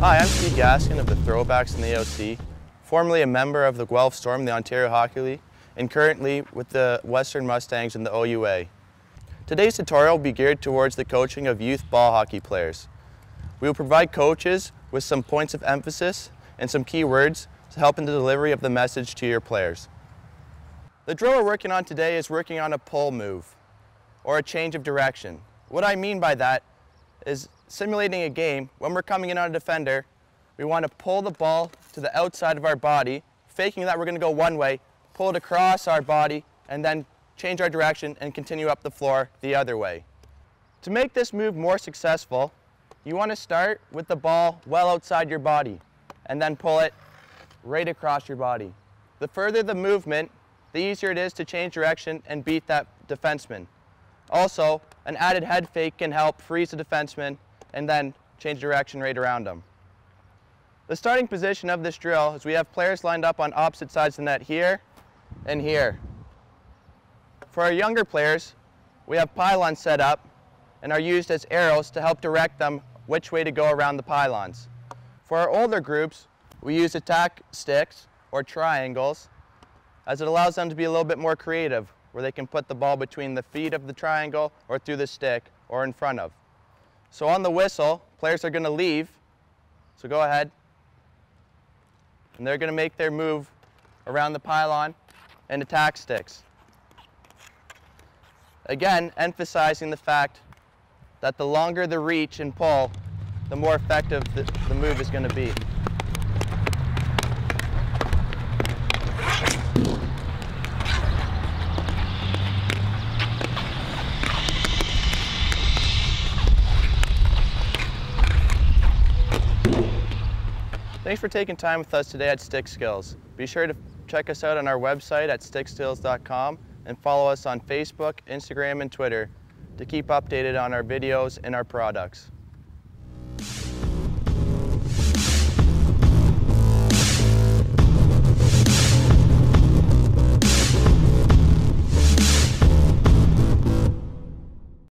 Hi, I'm Steve Gaskin of the Throwbacks in the AOC, formerly a member of the Guelph Storm in the Ontario Hockey League, and currently with the Western Mustangs in the OUA. Today's tutorial will be geared towards the coaching of youth ball hockey players. We will provide coaches with some points of emphasis and some key words to help in the delivery of the message to your players. The drill we're working on today is working on a pull move or a change of direction. What I mean by that is simulating a game, when we're coming in on a defender, we want to pull the ball to the outside of our body, faking that we're going to go one way, pull it across our body, and then change our direction and continue up the floor the other way. To make this move more successful, you want to start with the ball well outside your body and then pull it right across your body. The further the movement, the easier it is to change direction and beat that defenseman. Also, an added head fake can help freeze the defenseman and then change direction right around them. The starting position of this drill is we have players lined up on opposite sides of the net here and here. For our younger players, we have pylons set up and are used as arrows to help direct them which way to go around the pylons. For our older groups, we use attack sticks or triangles as it allows them to be a little bit more creative where they can put the ball between the feet of the triangle or through the stick or in front of. So on the whistle, players are going to leave. So go ahead. And they're going to make their move around the pylon and attack sticks. Again, emphasizing the fact that the longer the reach and pull, the more effective the, the move is going to be. Thanks for taking time with us today at Stick Skillz. Be sure to check us out on our website at stickskillz.com and follow us on Facebook, Instagram, and Twitter to keep updated on our videos and our products.